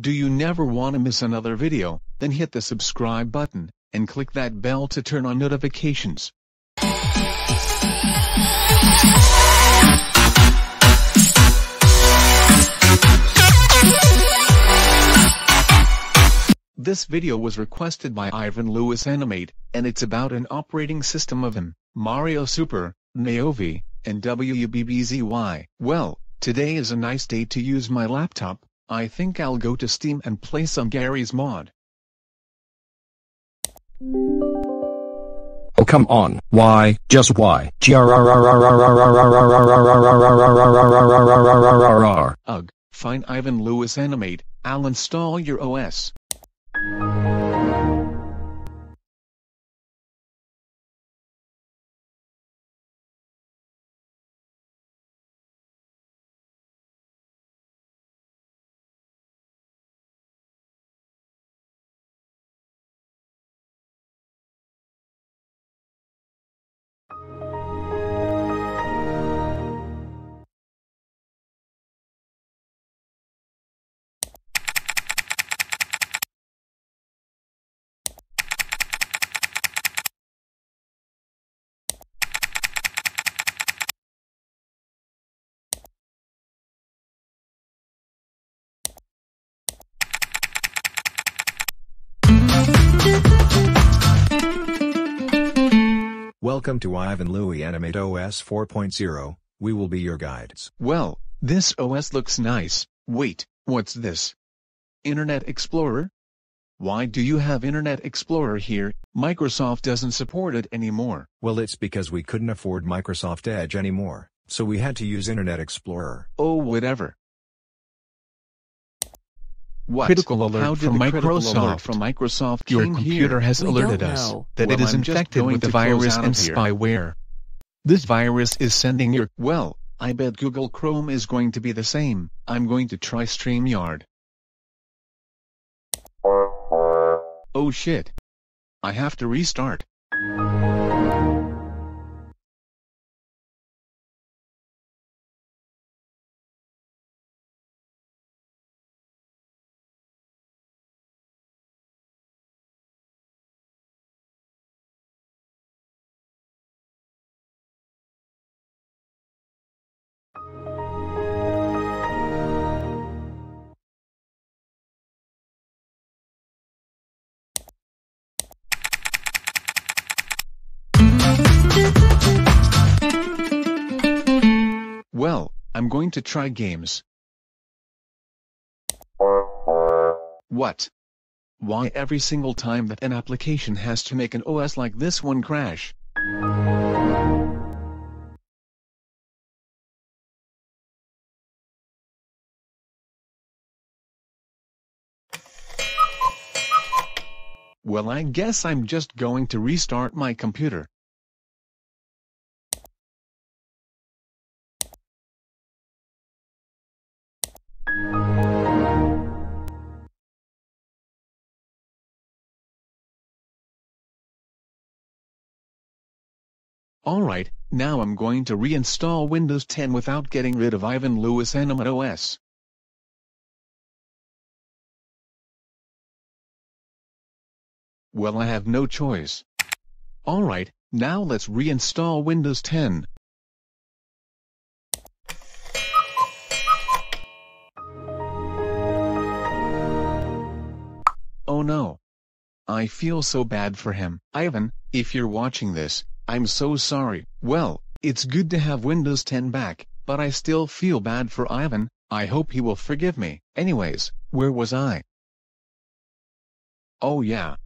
Do you never want to miss another video? Then hit the subscribe button, and click that bell to turn on notifications. This video was requested by Ivan Louis Animate, and it's about an operating system of him, Mario Super, Naovi, and WBBZY. Well, today is a nice day to use my laptop, I think I'll go to Steam and play some Garry's Mod. Oh come on, why, just why? Ugh, fine Ivan Louis Animate, I'll install your OS. Welcome to Ivan Louis Animate OS 4.0, we will be your guides. Well, this OS looks nice. Wait, what's this? Internet Explorer? Why do you have Internet Explorer here? Microsoft doesn't support it anymore. Well it's because we couldn't afford Microsoft Edge anymore, so we had to use Internet Explorer. Oh whatever. What? Critical alert How did from the Microsoft. from Microsoft Your computer here? has We alerted us that it Well, is I'm infected with the virus and spyware. This virus is sending your Well, I bet Google Chrome is going to be the same. I'm going to try StreamYard. Oh shit. I have to restart. I'm going to try games. What? Why every single time that an application has to make an OS like this one crash? Well I guess I'm just going to restart my computer. Alright, now I'm going to reinstall Windows 10 without getting rid of Ivan Louis Animate OS. Well I have no choice. Alright, now let's reinstall Windows 10. Oh no. I feel so bad for him. Ivan, if you're watching this, I'm so sorry. Well, it's good to have Windows 10 back, but I still feel bad for Ivan, I hope he will forgive me. Anyways, where was I? Oh yeah.